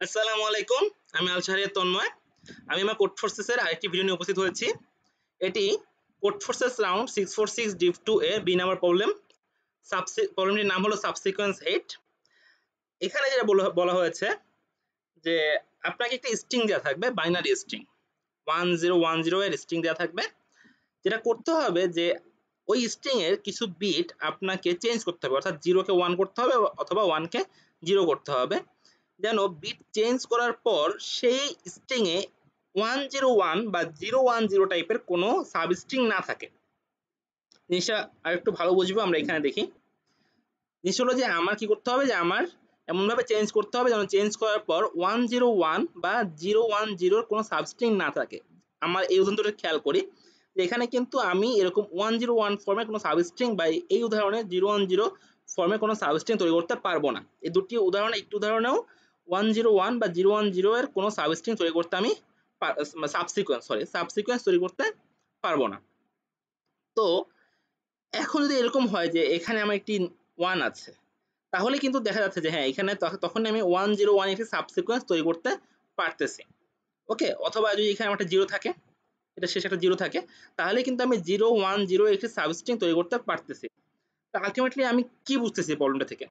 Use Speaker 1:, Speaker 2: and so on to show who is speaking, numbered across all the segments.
Speaker 1: আসসালামু আলাইকুম, আমি আলশারিয়া তন্ময়। আমি আমার কোড ফোর্সেসের আরেকটি ভিডিও নিয়ে উপস্থিত হয়েছি। এটি Codeforces round six four six div two A B number problem সাবসি প্রবলেমটির নাম হলো সাবসিকোয়েন্স এইট এখানে যেটা বলা- হয়েছে যে আপনাকে একটা স্ট্রিং দেওয়া থাকবে binary string one zero one zero এর স্ট্রিং দেওয়া থাকবে, যেটা করতে হবে যে ওই স্ট্রিং এর কিছু বিট আপনাকে চেঞ্জ করতে হবে। অর্থাৎ জিরোকে ওয়ান করতে হবে অথবা ওয়ানকে জিরো করতে হবে। যেন বিট চেঞ্জ করার পর সেই স্ট্রিং এ ওয়ান জিরো ওয়ান বা জিরো ওয়ান জিরো টাইপের কোনো সাবস্ট্রিং না থাকে। জিনিসটা আরেকটু ভালো বুঝব, আমরা এখানে দেখি। জিনিস হলো যে আমার কি করতে হবে? যে আমার এমনভাবে চেঞ্জ করতে হবে যেন চেঞ্জ করার পর ওয়ান জিরো ওয়ান বা জিরো ওয়ান জিরোর কোনো সাবস্ট্রিং না থাকে। আমার এই উদাহরণটা খেয়াল করি। যে এখানে কিন্তু আমি এরকম ওয়ান জিরো ওয়ান ফর্মে কোনো সাবস্ট্রিং বা এই উদাহরণে জিরো ওয়ান জিরো ফর্মে কোনো সাবস্ট্রিং তৈরি করতে পারব না। এই দুটি উদাহরণে, একটি উদাহরণেও ওয়ান জিরো ওয়ান বা জিরো ওয়ান জিরো এর কোনো সাবস্ট্রিং তৈরি করতে আমি সাবসিকোয়েন্স সরি সাবসিকোয়েন্স তৈরি করতে পারব না। তো এখন যদি এরকম হয় যে এখানে আমার একটি ওয়ান আছে, তাহলে কিন্তু দেখা যাচ্ছে যে হ্যাঁ এখানে তখ- তখন আমি ওয়ান জিরো ওয়ান একটি সাবসিকোয়েন্স তৈরি করতে পারতেছি। ওকে? অথবা যদি এখানে আমার একটা জিরো থাকে, এটা শেষে একটা জিরো থাকে, তাহলে কিন্তু আমি জিরো ওয়ান জিরো একটি সাবস্ট্রিং তৈরি করতে পারতেছি। তো আলটিমেটলি আমি কি বুঝতেছি প্রবলেমটা থেকে?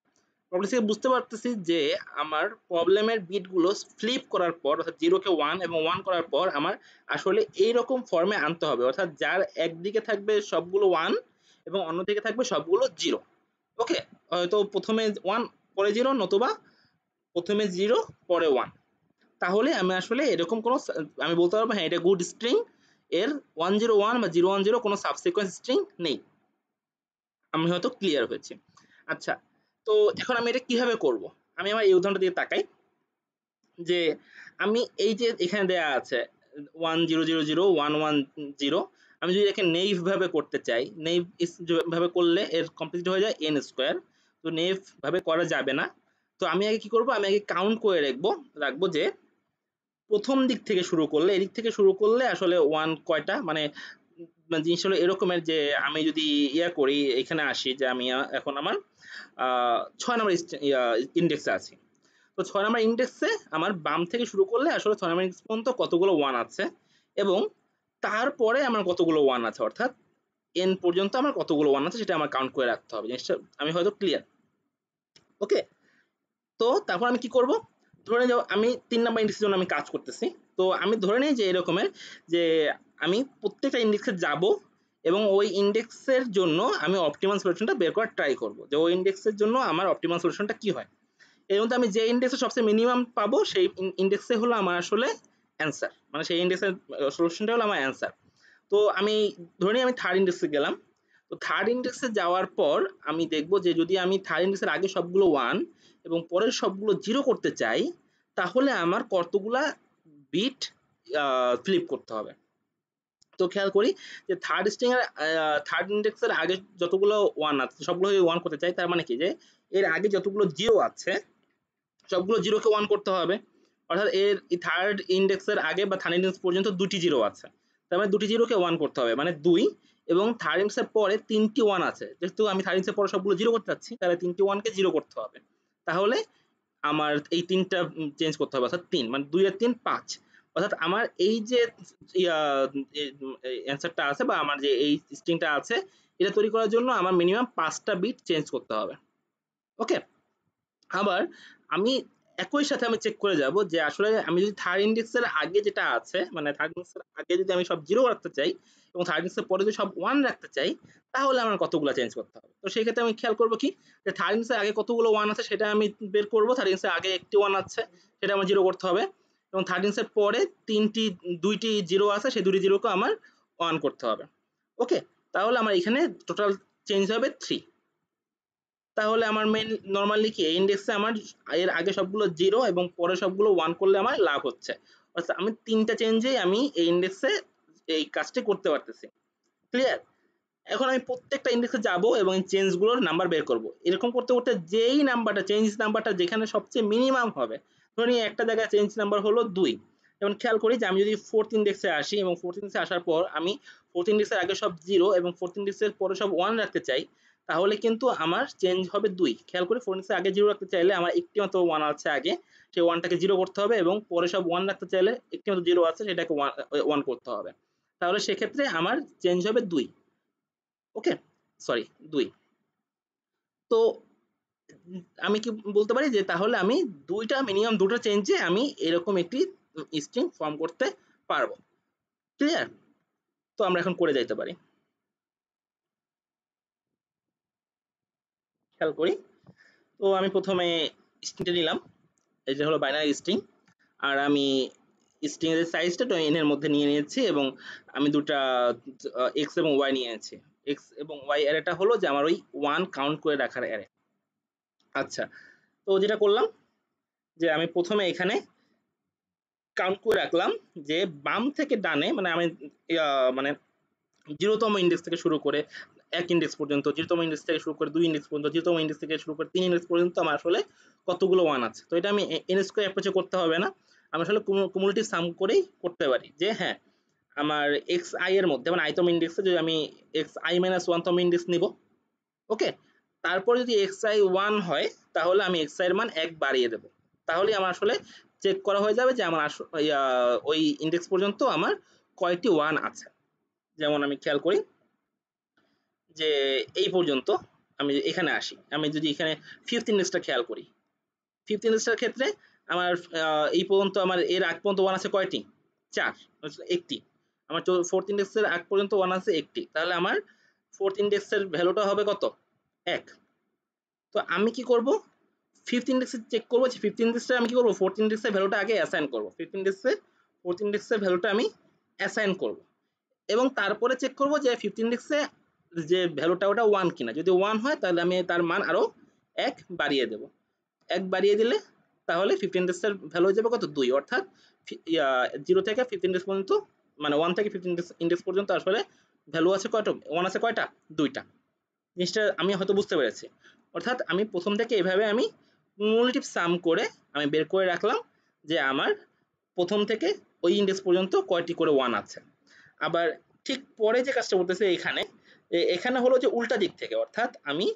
Speaker 1: প্রবলেম থেকে বুঝতে পারতেছি যে আমার প্রবলেমের বিটগুলো ফ্লিপ করার পর, অর্থাৎ জিরোকে ওয়ান এবং ওয়ান করার পর আমার আসলে এইরকম ফর্মে আনতে হবে। অর্থাৎ যার একদিকে থাকবে সবগুলো ওয়ান এবং অন্যদিকে থাকবে সবগুলো জিরো ওকে হয়তো প্রথমে ওয়ান পরে জিরো নতুবা প্রথমে জিরো পরে ওয়ান তাহলে আমি আসলে এরকম কোনো আমি বলতে পারব হ্যাঁ এটা গুড স্ট্রিং এর ওয়ান জিরো ওয়ান বা জিরো ওয়ান জিরো কোনো সাবসিকোয়েন্স স্ট্রিং নেই। আমি হয়তো ক্লিয়ার হয়েছি। আচ্ছা তো এখন আমি এটা কীভাবে করব? আমি আমার এই উদাহরণটা দিয়ে তাকাই যে আমি এই যে এখানে দেয়া আছে one zero zero zero one one zero আমি যদি একে নেইভ ভাবে করতে চাই নেইভ ভাবে করলে এর কমপ্লিট হয়ে যায় এন স্কোয়ার তো নেইভ ভাবে করা যাবে না। তো আমি আগে কি করব? আমি আগে কাউন্ট করে রাখব রাখব যে প্রথম দিক থেকে শুরু করলে, এদিক থেকে শুরু করলে আসলে ওয়ান কয়টা? মানে জিনিস হলো এরকমের যে আমি যদি ইয়া করি, এখানে আসি যে আমি এখন আমার ছয় নম্বর ইন্ডেক্সে আছি। তো ছয় নম্বর ইন্ডেক্সে আমার বাম থেকে শুরু করলে আসলে ছয় নম্বর ইন্ডেক্স পর্যন্ত কতগুলো ওয়ান আছে এবং তারপরে আমার কতগুলো ওয়ান আছে, অর্থাৎ এন পর্যন্ত আমার কতগুলো ওয়ান আছে সেটা আমার কাউন্ট করে রাখতে হবে। জিনিসটা আমি হয়তো ক্লিয়ার ওকে তো তারপর আমি কি করব? ধরে যাও আমি তিন নাম্বার ইন্ডেক্সের জন্য আমি কাজ করতেছি। তো আমি ধরে নিই যে এরকমের যে আমি প্রত্যেকটা ইন্ডেক্সে যাব এবং ওই ইন্ডেক্সের জন্য আমি অপটিমাল সলিউশনটা বের করার ট্রাই করব। যে ওই ইন্ডেক্সের জন্য আমার অপটিমাল সলিউশনটা কি হয়? এর মধ্যে আমি যে ইন্ডেক্সে সবচেয়ে মিনিমাম পাবো, সেই ইন্ডেক্সে হলো আমার আসলে অ্যান্সার মানে সেই ইন্ডেক্সের সলিউশনটা হলো আমার অ্যান্সার তো আমি, ধরে নিই আমি থার্ড ইন্ডেক্সে গেলাম। তো থার্ড ইন্ডেক্সে যাওয়ার পর আমি দেখব যে যদি আমি থার্ড ইন্ডেক্সের আগে সবগুলো ওয়ান এবং পরের সবগুলো জিরো করতে চাই, তাহলে আমার কতগুলা বিট ফ্লিপ করতে হবে। তো খেয়াল করি যে থার্ড স্ট্রিং এর থার্ড ইন্ডেক্সের আগে যতগুলো ওয়ান আছে, সবগুলো যদি ওয়ান করতে চাই, তার মানে কি যে এর আগে যতগুলো জিরো আছে, সবগুলো জিরোকে ওয়ান করতে হবে। অর্থাৎ এর থার্ড ইন্ডেক্সের আগে বা থার্ড ইন্ডেক্স পর্যন্ত দুটি জিরো আছে। তার মানে দুটি জিরোকে ওয়ান করতে হবে মানে দুই এবং থার্ড ইন্ডেক্সের পরে তিনটি ওয়ান আছে। যেহেতু আমি থার্ড ইন্ডেক্সের পরে সবগুলো জিরো করতে চাচ্ছি তাহলে তিনটি ওয়ানকে জিরো করতে হবে। তাহলে আমার এই তিনটা চেঞ্জ করতে হবে, অর্থাৎ তিন মানে দুই আর তিন, পাঁচ। অর্থাৎ আমার এই যে অ্যান্সারটা আছে বা আমার যে এই স্ট্রিংটা আছে, এটা তৈরি করার জন্য আমার মিনিমাম পাঁচটা বিট চেঞ্জ করতে হবে। ওকে আবার আমি একই সাথে আমি চেক করে যাব যে আসলে আমি যদি থার্ড ইন্ডেক্সের আগে যেটা আছে মানে থার্ড ইন্ডেক্সের আগে যদি আমি সব জিরো রাখতে চাই এবং থার্ড ইন্ডেক্সের পরে যদি সব ওয়ান রাখতে চাই, তাহলে আমার কতগুলো চেঞ্জ করতে হবে? তো সেই ক্ষেত্রে আমি খেয়াল করব কি? যে থার্ড ইন্ডেক্সের আগে কতগুলো ওয়ান আছে সেটা আমি বের করব। থার্ড ইন্ডেক্সের আগে একটি ওয়ান আছে, সেটা আমার জিরো করতে হবে। এবং থার্ড ইন্ডেক্সের পরে তিনটি, দুইটি জিরো আছে সেই দুটি জিরোকে আমার ওয়ান করতে হবে। ওকে তাহলে আমার এখানে টোটাল চেঞ্জ হবে থ্রি তাহলে আমার মেন নর্মালি কি ইন্ডেক্সে আমার এর আগে সবগুলো জিরো এবং পরে সবগুলো ওয়ান করলে আমার লাভ হচ্ছে। অর্থাৎ আমি তিনটা চেঞ্জেই আমি এই ইন্ডেক্সে এই কাজটি করতে পারতেছি। ক্লিয়ার এখন আমি প্রত্যেকটা ইন্ডেক্সে যাব এবং এই চেঞ্জগুলোর নাম্বার বের করব। এরকম করতে করতে যেই নাম্বারটা চেঞ্জ নাম্বারটা যেখানে সবচেয়ে মিনিমাম হবে ধরি একটা জায়গায় চেঞ্জ নাম্বার হলো দুই। যেমন খেয়াল করি যে আমি যদি ফোর্থ ইন্ডেক্সে আসি এবং ফোর্থ ইন্ডেক্সে আসার পর আমি ফোর্থ ইন্ডেক্সের আগে সব জিরো এবং ফোর্থ ইন্ডেক্সের পরে সব ওয়ান রাখতে চাই, তাহলে কিন্তু আমার চেঞ্জ হবে দুই। খেয়াল করে ফোর ইন্ডেক্সের আগে জিরো রাখতে চাইলে আমার একটি মাত্র ওয়ান আছে আগে, সেই ওয়ানটাকে জিরো করতে হবে এবং পরে সব ওয়ান রাখতে চাইলে একটি মাত্র জিরো আছে, সেটাকে ওয়ান ওয়ান করতে হবে। তাহলে সেক্ষেত্রে আমার চেঞ্জ হবে দুই। ওকে সরি দুই। তো আমি কি বলতে পারি যে তাহলে আমি দুইটা মিনিমাম দুটো চেঞ্জে আমি এরকম একটি স্ট্রিং ফর্ম করতে পারব। ক্লিয়ার তো আমরা এখন করে যাইতে পারি। খেয়াল করি? তো আমি প্রথমে স্ট্রিংটা নিলাম। এটা হলো বাইনারি স্ট্রিং আর আমি স্ট্রিং এর সাইজটা এন এর মধ্যে নিয়ে নিয়েছি এবং আমি দুটা এক্স এবং ওয়াই নিয়ে নিয়েছি। এক্স এবং ওয়াই অ্যারেটা হলো যে আমার ওই ওয়ান কাউন্ট করে রাখার অ্যারে আচ্ছা তো যেটা করলাম যে আমি প্রথমে এখানে কাউন্ট করে রাখলাম যে বাম থেকে ডানে মানে আমি মানে জিরোতম ইন্ডেক্স থেকে শুরু করে এক ইন্ডেক্স পর্যন্ত জিরোতম ইন্ডেক্স থেকে শুরু করে দুই ইন্ডেক্স পর্যন্ত জিরোতম ইন্ডেক্স থেকে শুরু করে তিন ইন্ডেক্স পর্যন্ত আমার আসলে কতগুলো ওয়ান আছে। তো এটা আমি এন স্কোয়ার অ্যাপ্রোচে করতে হবে না। আমি আসলে কুমুলেটিভ সাম করেই করতে পারি যে হ্যাঁ আমার এক্স আই এর মধ্যে মানে আইতম ইন্ডেক্সে যদি আমি এক্স আই মাইনাস ওয়ান তম ইন্ডেক্স নিব ওকে তারপর যদি এক্স আই ওয়ান হয়, তাহলে আমি এক্স আই এর মান এক বাড়িয়ে দেব। তাহলে আমার আসলে চেক করা হয়ে যাবে যে আমার ওই ইন্ডেক্স পর্যন্ত আমার কয়টি ওয়ান আছে। যেমন আমি খেয়াল করি যে এই পর্যন্ত আমি এখানে আসি। আমি যদি এখানে ফিফথ ইন্ডেক্সটা খেয়াল করি। ফিফথ ইন্ডেক্সটার ক্ষেত্রে আমার এই পর্যন্ত আমার, এর আগ পর্যন্ত ওয়ান আছে কয়টি? চার। একটি। আমার ফোর্থ ইন্ডেক্সের আগ পর্যন্ত ওয়ান আছে একটি। তাহলে আমার ফোর্থ ইন্ডেক্সের ভ্যালুটা হবে কত? এক। তো আমি কি করব? ফিফথ ইন্ডেক্সে চেক করব, যে ফিফথ ইন্ডেক্সে আমি কি করব? ফোর্থ ইন্ডেক্সের ভ্যালুটা আগে অ্যাসাইন করব। ফিফথ ইন্ডেক্সে ফোর্থ ইন্ডেক্সের ভ্যালুটা আমি অ্যাসাইন করব। এবং তারপরে চেক করব যে ফিফথ ইন্ডেক্সে যে ভ্যালুটা ওটা ওয়ান কিনা। যদি ওয়ান হয়, তাহলে আমি তার মান আরও এক বাড়িয়ে দেব। এক বাড়িয়ে দিলে তাহলে ফিফটিন ডেজের ভ্যালু হয়ে যাবে কত? দুই। অর্থাৎ জিরো থেকে ফিফটিন ডেজ পর্যন্ত মানে ওয়ান থেকে ফিফটিন ইন্ডেক্স পর্যন্ত আসলে ভ্যালু আছে কয়টা? ওয়ান আছে কয়টা? দুইটা। জিনিসটা আমি হয়তো বুঝতে পেরেছি। অর্থাৎ আমি প্রথম থেকে এভাবে আমি কুমুলেটিভ সাম করে আমি বের করে রাখলাম যে আমার প্রথম থেকে ওই ইন্ডেক্স পর্যন্ত কয়টি করে ওয়ান আছে। আবার ঠিক পরে যে কাজটা করতেছে এখানে এখানে হলো যে উল্টা দিক থেকে। অর্থাৎ আমি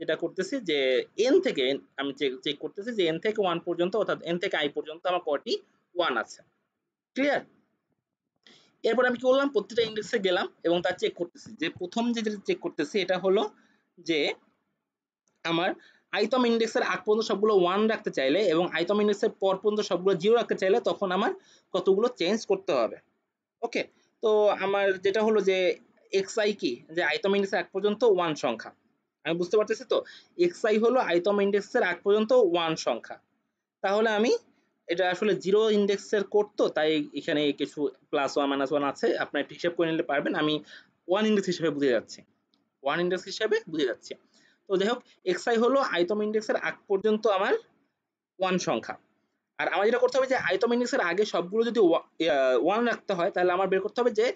Speaker 1: যেটা করতেছি যে এন থেকে আমি চেক করতেছি যে এন থেকে ওয়ান পর্যন্ত, অর্থাৎ এন থেকে আই পর্যন্ত আমার কয়টি? ওয়ান আছে। ক্লিয়ার এরপর আমি কি করলাম? প্রত্যেকটা ইন্ডেক্সে গেলাম এবং তার চেক করতেছি। যে প্রথম যে চেক করতেছি, এটা হলো যে আমার আইতম ইন্ডেক্সের আগ পর্যন্ত সবগুলো ওয়ান রাখতে চাইলে এবং আইতম ইন্ডেক্সের পর পর্যন্ত সবগুলো জিরো রাখতে চাইলে তখন আমার কতগুলো চেঞ্জ করতে হবে। ওকে তো আমার যেটা হলো যে এক্স আই কি? যে আইতম ইন্ডেক্সের আগ পর্যন্ত ওয়ান সংখ্যা। আমি বুঝতে পারতেছি তো? এক্স আই হলো আইতম ইন্ডেক্সের আগ পর্যন্ত ওয়ান সংখ্যা। তাহলে আমি এটা আসলে জিরো ইন্ডেক্সের করতো তাই এখানে কিছু প্লাস ওয়ান মাইনাস ওয়ান আছে আপনার একটু হিসাব করে নিতে পারবেন। আমি ওয়ান ইন্ডেক্স হিসেবে বুঝে যাচ্ছি। ওয়ান ইন্ডেক্স হিসাবে বুঝে যাচ্ছে। তো যাই হোক এক্স আই হলো আইতম ইন্ডেক্সের আগ পর্যন্ত আমার ওয়ান সংখ্যা। আর আমার যেটা করতে হবে যে আইতম ইন্ডেক্সের আগে সবগুলো যদি ওয়ান রাখতে হয়, তাহলে আমার বের করতে হবে যে,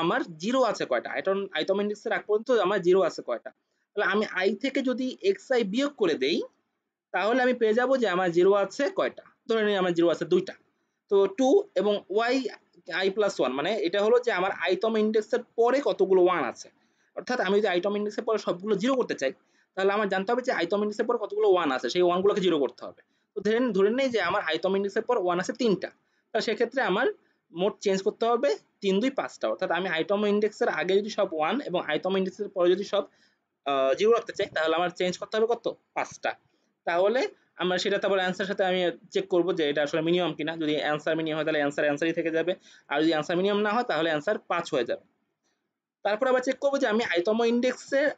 Speaker 1: আমার জিরো আছে কয়টা? আইটম আইতম ইন্ডেক্সের আগ পর্যন্ত আমার জিরো আছে কয়টা? তাহলে আমি আই থেকে যদি এক্স আই বিয়োগ করে দেই, তাহলে আমি পেয়ে যাব যে, আমার জিরো আছে কয়টা? ধরে নিই আমার জিরো আছে দুইটা। তো টু এবং ওয়াই আই প্লাস ওয়ান মানে এটা হলো যে, আমার আইটম ইন্ডেক্সের পরে কতগুলো ওয়ান আছে। অর্থাৎ আমি যদি আইটম ইন্ডেক্সের পরে সবগুলো জিরো করতে চাই, তাহলে আমার জানতে হবে যে আইটম ইন্ডেক্সের পর কতগুলো ওয়ান আছে, সেই ওয়ানগুলোকে জিরো করতে হবে। তো ধরে ধরে নেই যে আমার আইটম ইন্ডেক্সের পর ওয়ান আছে তিনটা। তাহলে সেক্ষেত্রে আমার মোট চেঞ্জ করতে হবে তিন, দুই, পাঁচটা। অর্থাৎ আমি আইটম ইন্ডেক্সের আগে যদি সব ওয়ান এবং আইটম ইন্ডেক্সের পরে যদি সব জিরো রাখতে চাই, তাহলে আমার চেঞ্জ করতে হবে কত? পাঁচটা। তাহলে আমরা সেটা তারপর অ্যান্সার সাথে আমি চেক করব যে এটা আসলে মিনিমাম কিনা। যদি অ্যান্সার মিনিমাম হয়, তাহলে অ্যান্সার অ্যান্সারই থেকে যাবে। আর যদি অ্যান্সার মিনিমাম না হয়, তাহলে অ্যান্সার পাঁচ হয়ে যাবে। তারপর আবার চেক করব যে আমি আইতম ইন্ডেক্সের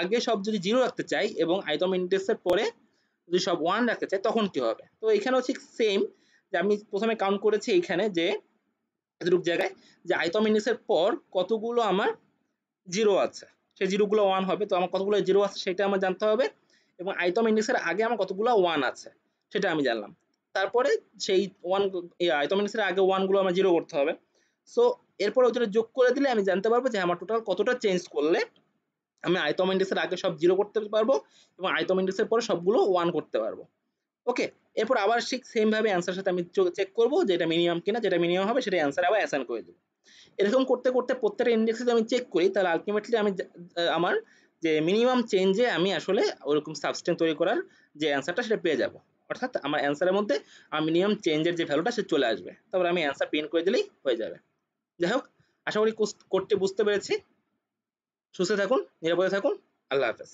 Speaker 1: আগে সব যদি জিরো রাখতে চাই এবং আইতম ইন্ডেক্সের পরে যদি সব ওয়ান রাখতে চাই, তখন কি হবে? তো এখানেও ঠিক সেম যে আমি প্রথমে কাউন্ট করেছি এইখানে যে এতটুক জায়গায় যে আইতম ইন্ডেক্সের পর কতগুলো আমার জিরো আছে। সেই জিরোগুলো ওয়ান হবে, তো আমার কতগুলো জিরো আছে সেটা আমার জানতে হবে এবং আইতম ইন্ডেক্সের আগে আমার কতগুলো ওয়ান আছে সেটা আমি জানলাম। তারপরে সেই ওয়ান আইতম ইন্ডেক্সের আগে ওয়ানগুলো আমার জিরো করতে হবে। সো এরপর ওটা যোগ করে দিলে আমি জানতে পারব যে আমার টোটাল কতটা চেঞ্জ করলে আমি আইতম ইন্ডেক্সের আগে সব জিরো করতে পারব এবং আইতম ইন্ডেক্সের পরে সবগুলো ওয়ান করতে পারব। ওকে এরপর আবার ঠিক সেমভাবে অ্যান্সার সাথে আমি চেক করব যেটা মিনিমাম কিনা, যেটা মিনিমাম হবে সেটা অ্যান্সার আবার অ্যাসাইন করে দেবো। এরকম করতে করতে প্রত্যেকটা ইন্ডেক্স যদি আমি চেক করি, তাহলে আলটিমেটলি আমি আমার যে মিনিমাম চেঞ্জে আমি আসলে ওরকম সাবস্টেন্স তৈরি করার যে অ্যান্সারটা সেটা পেয়ে যাব। অর্থাৎ আমার অ্যান্সারের মধ্যে আমার মিনিমাম চেঞ্জের যে ভ্যালুটা সে চলে আসবে। তারপর আমি অ্যান্সার প্রিন্ট করে দিলেই হয়ে যাবে। যাই হোক আশা করি করতে বুঝতে পেরেছি। সুস্থ থাকুন নিরাপদে থাকুন আল্লাহ হাফেজ।